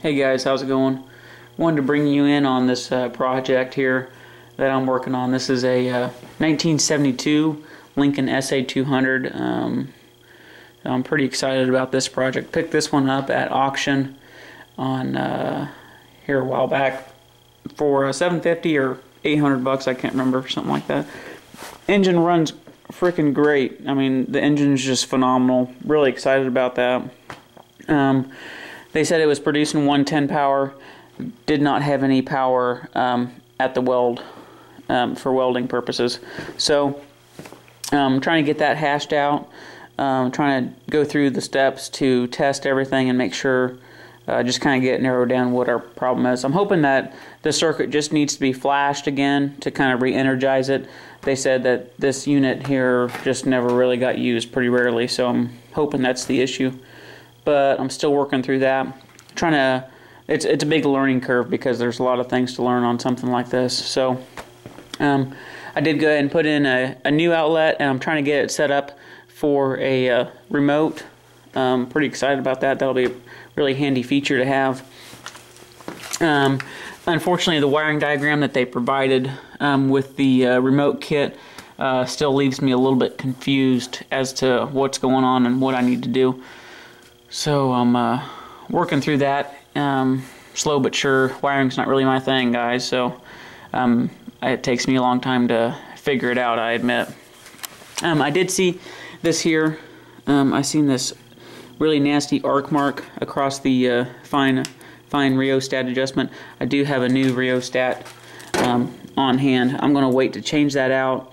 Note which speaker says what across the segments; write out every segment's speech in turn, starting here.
Speaker 1: Hey guys, how's it going? Wanted to bring you in on this uh, project here that I'm working on. This is a uh, 1972 Lincoln SA200. Um, I'm pretty excited about this project. Picked this one up at auction on uh, here a while back for uh, 750 or 800 bucks. I can't remember something like that. Engine runs freaking great. I mean, the engine is just phenomenal. Really excited about that. Um, they said it was producing 110 power. Did not have any power um, at the weld um, for welding purposes. So, um, trying to get that hashed out. Um, trying to go through the steps to test everything and make sure, uh, just kind of get narrowed down what our problem is. I'm hoping that the circuit just needs to be flashed again to kind of re-energize it. They said that this unit here just never really got used pretty rarely, so I'm hoping that's the issue. But I'm still working through that. Trying to, it's it's a big learning curve because there's a lot of things to learn on something like this. So. Um, I did go ahead and put in a, a, new outlet and I'm trying to get it set up for a uh, remote. Um, pretty excited about that. That'll be a really handy feature to have. Um, unfortunately, the wiring diagram that they provided um, with the uh, remote kit uh, still leaves me a little bit confused as to what's going on and what I need to do. So I'm uh, working through that. Um, slow but sure. Wiring's not really my thing, guys. So um, it takes me a long time to figure it out, I admit. Um, I did see this here. Um, I seen this really nasty arc mark across the uh, fine fine rheostat adjustment. I do have a new rheostat um, on hand. I'm going to wait to change that out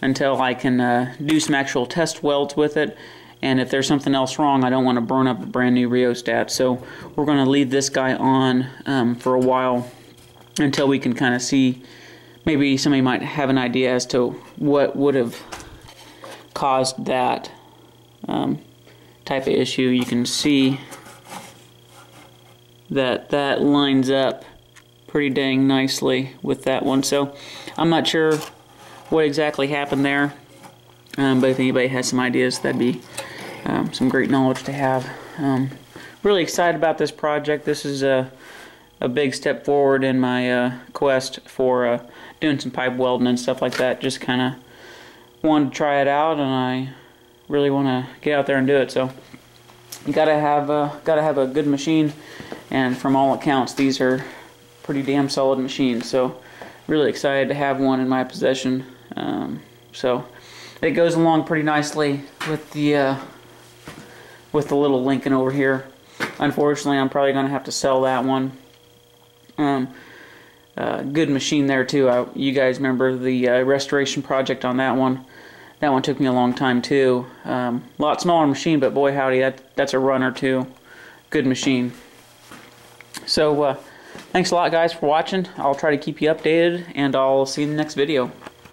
Speaker 1: until I can uh, do some actual test welds with it. And if there's something else wrong, I don't want to burn up a brand new rheostat. So we're going to leave this guy on um, for a while until we can kind of see maybe somebody might have an idea as to what would have caused that um, type of issue. You can see that that lines up pretty dang nicely with that one. So I'm not sure what exactly happened there, um, but if anybody has some ideas, that'd be um, some great knowledge to have. Um, really excited about this project. This is a a big step forward in my uh, quest for uh, doing some pipe welding and stuff like that. Just kind of wanted to try it out, and I really want to get out there and do it. So you gotta have uh, gotta have a good machine, and from all accounts, these are pretty damn solid machines. So really excited to have one in my possession. Um, so it goes along pretty nicely with the uh, with the little Lincoln over here. Unfortunately, I'm probably gonna have to sell that one um, uh, good machine there too. I, you guys remember the uh, restoration project on that one? That one took me a long time too. A um, lot smaller machine, but boy howdy, that that's a runner too. Good machine. So uh, thanks a lot guys for watching. I'll try to keep you updated, and I'll see you in the next video.